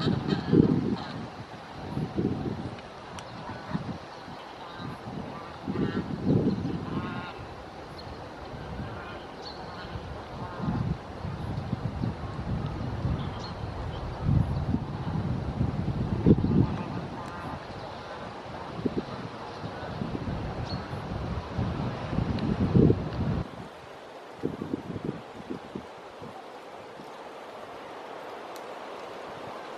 Ha ha ha!